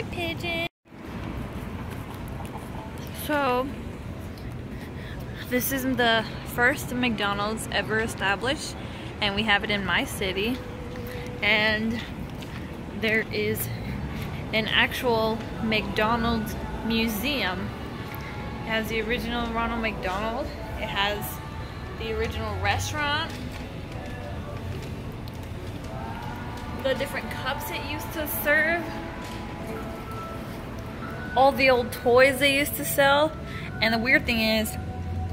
Hi, Pigeon. So, this is the first McDonald's ever established, and we have it in my city. And there is an actual McDonald's museum. It has the original Ronald McDonald. It has the original restaurant. The different cups it used to serve. All the old toys they used to sell. And the weird thing is,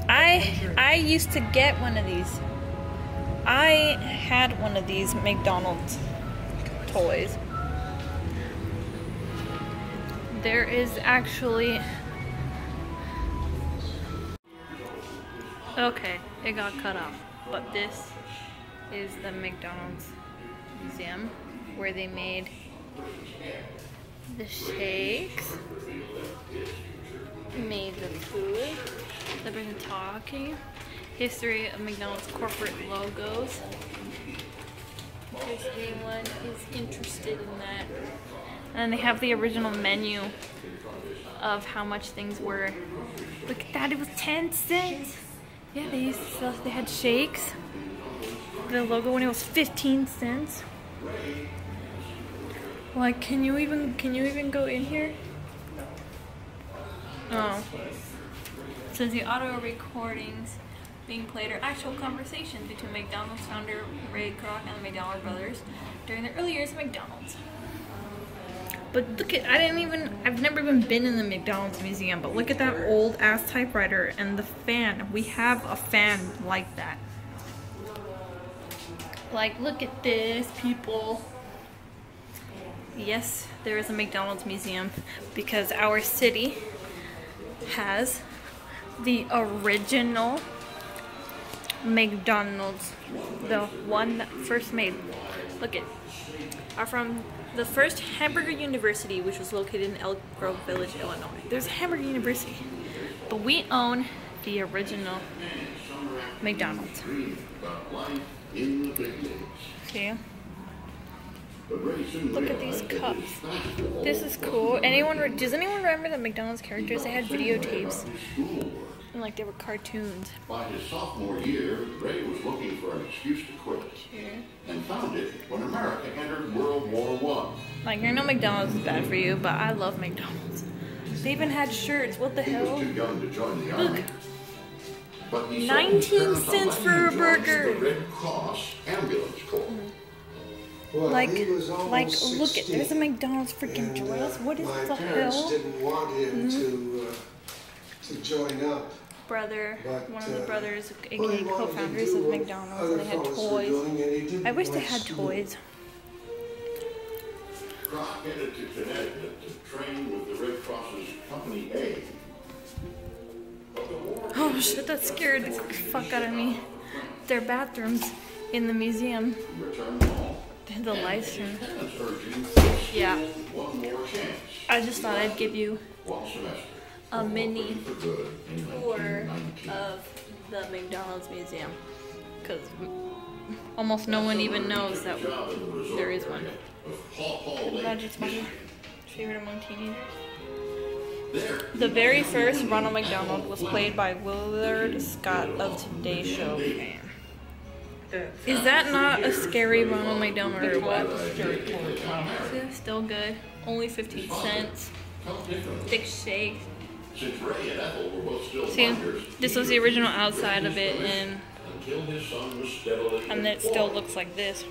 I I used to get one of these. I had one of these McDonald's toys. There is actually Okay, it got cut off. But this is the McDonald's museum where they made the shakes, the talking, history of McDonald's corporate logos. Case anyone is interested in that. And they have the original menu of how much things were. Look at that, it was 10 cents. Yeah, they used to sell, they had shakes. The logo when it was 15 cents. Like, can you even, can you even go in here? Oh. Says the audio recordings being played are actual conversations between McDonald's founder Ray Kroc and the McDonald brothers during the early years of McDonald's. But look at, I didn't even, I've never even been in the McDonald's museum, but look at that old ass typewriter and the fan. We have a fan like that. Like, look at this, people. Yes, there is a McDonald's museum because our city has the original McDonald's, the one that first made. Look at, are from the first Hamburger University, which was located in Elk Grove Village, Illinois. There's Hamburger University, but we own the original McDonald's. See? Look at these cups. This is cool. Anyone? Does anyone remember the McDonald's characters? They had videotapes. And like they were cartoons. By his sophomore year, Ray was looking for an excuse to quit. Sure. And found it when America entered World War One. Like I know McDonald's is bad for you, but I love McDonald's. They even had shirts. What the He hell? was too young to join the Look. army. But he 19 cents for a Life and joined burger. The Red Cross Ambulance Corps. Well, Like, he was like, almost look at 16, there's a McDonald's freaking and, uh, dress. What is my the parents hell? didn't want him Mm-hmm. to uh, to join up. Brother, But, one of the uh, brothers, Well, aka he co-founders of McDonald's, and they had toys. doing, and he didn't I wish they had toys. Kroc headed to Connecticut to train with the Red Cross's Company A. But the war Oh shit, that scared the fuck out of me. Their bathrooms in the museum. The lights turned. Yeah. one more chance, I just thought I'd give you one semester. A mini For good in tour of the McDonald's museum. Because almost no one even knows that Job in the resort there is one. area of Paw Paw my favorite among teenagers. The very first Ronald McDonald was played by Willard Scott of Today Show fame. Is that not a scary Ronald McDonald or what? Still good. Only 15 cents. Thick shake. Since Ray and Ethel were both still See, minors, this was the original outside of it, and until his son was and it still looks like this.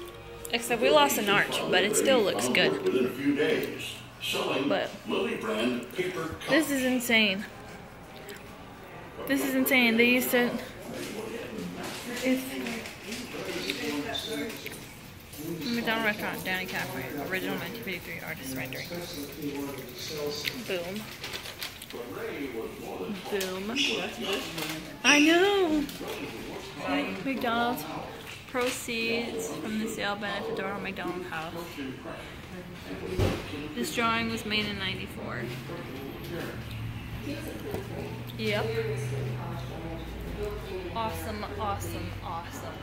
Except we lost an arch, but it still looks good. Within a few days, selling But- Lily brand paper. This is insane. This is insane. They used to. If McDonald restaurant, Danny Cafe, original 1953 artist rendering. Boom. Boom. I know. McDonald's proceeds from the sale benefit to Ronald McDonald House. This drawing was made in '94. Yep. Awesome, awesome, awesome.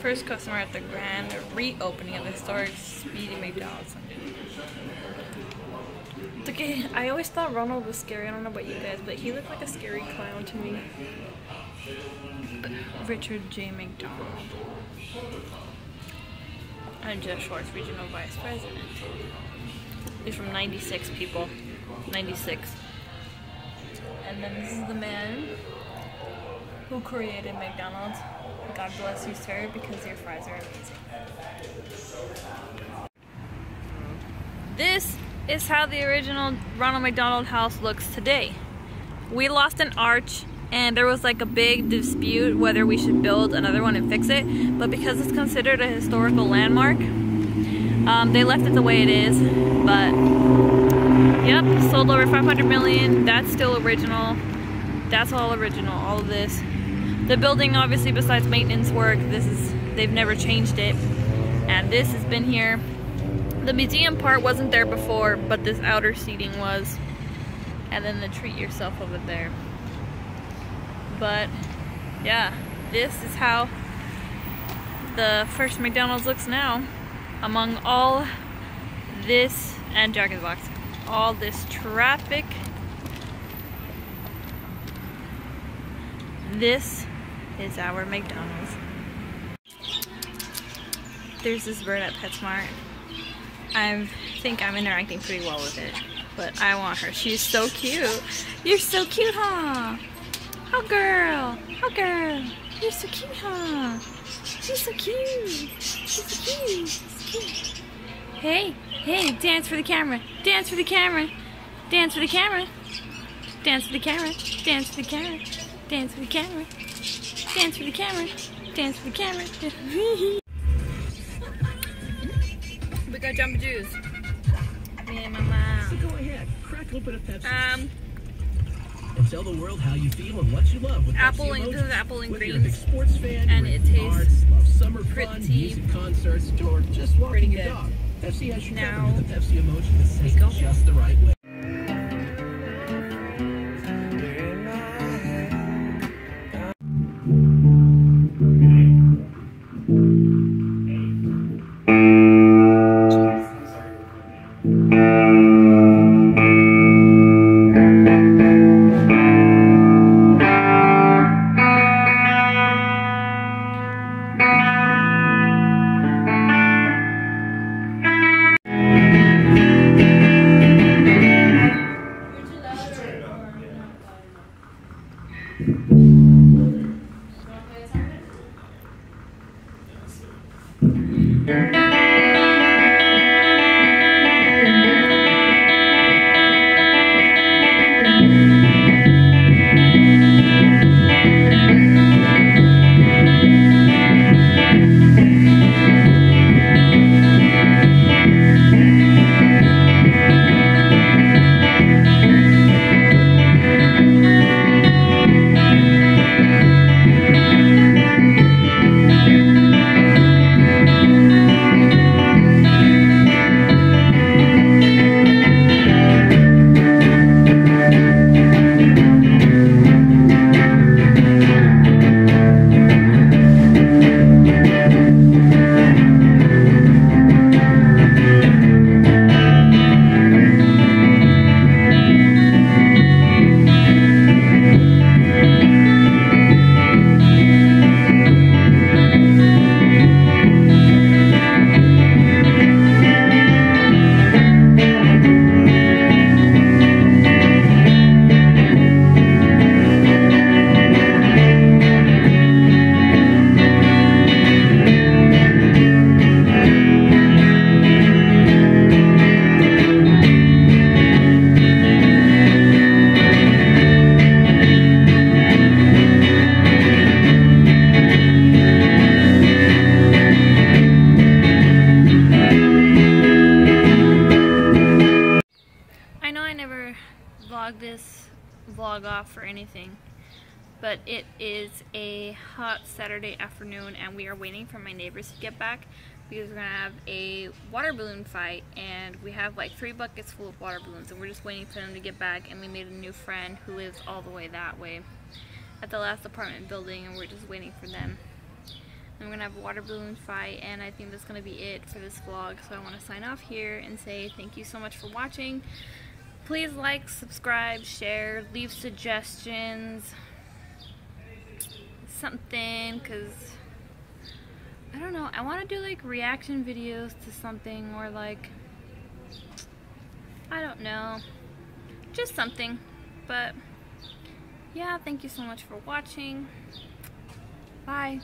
First customer at the grand reopening of the historic Speedee McDonald's. Okay, I always thought Ronald was scary. I don't know about you guys, but he looked like a scary clown to me. Richard J. McDonald. And Jeff Schwartz, Regional Vice President. He's from 96 people. 96. And then this is the man who created McDonald's. God bless you, sir, because your fries are amazing. This is how the original Ronald McDonald House looks today. We lost an arch and there was like a big dispute whether we should build another one and fix it, but because it's considered a historical landmark, um, they left it the way it is, but yep, sold over 500 million, that's still original, that's all original, all of this. The building, obviously, besides maintenance work, this is, they've never changed it, and this has been here the museum part wasn't there before, but this outer seating was. And then the treat yourself over there. But yeah, this is how the first McDonald's looks now. Among all this and Jack in the Box, all this traffic. This is our McDonald's. There's this bird at PetSmart. I think I'm interacting pretty well with it, but I want her. She's so cute. You're so cute, huh? Oh, girl. Oh, girl. You're so cute, huh? She's so cute. She's so cute. She's cute. Hey, hey, dance for the camera. Dance for the camera. Dance for the camera. Dance for the camera. Dance for the camera. Dance for the camera. Dance for the camera. Dance for the camera. we got Jamba Juice. Me and my mom. So go ahead, crack open a Pepsi. Um, and tell the world how you feel and what you love with Apple Pepsi and- emojis. this is apple and Whether you're a big greens. sports fan, And you're it into tastes arts, love summer fun, pretty- music concerts, or just walking pretty your good. dog. Pepsi has you Now, covered with the Pepsi emoji that says go. just the right way. Off or anything, but it is a hot Saturday afternoon and we are waiting for my neighbors to get back because we're gonna have a water balloon fight and we have like three buckets full of water balloons and we're just waiting for them to get back and we made a new friend who lives all the way that way at the last apartment building and we're just waiting for them. Then we're gonna have a water balloon fight, and I think that's gonna be it for this vlog. So I want to sign off here and say thank you so much for watching. Please like, subscribe, share, leave suggestions, something, cause I don't know. I want to do like reaction videos to something or like I don't know, just something. But yeah, thank you so much for watching. Bye.